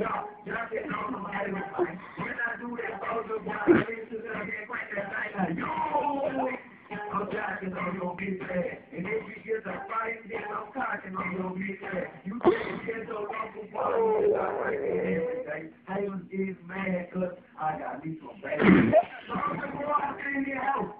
jacking on my head when I do that. I'm not getting on your bitch ass. And if you get the fight, then I'm cocking on your bitch ass. You can't get your local every day. Haters is mad cause I got me some bad. So I'm gonna go out in the house.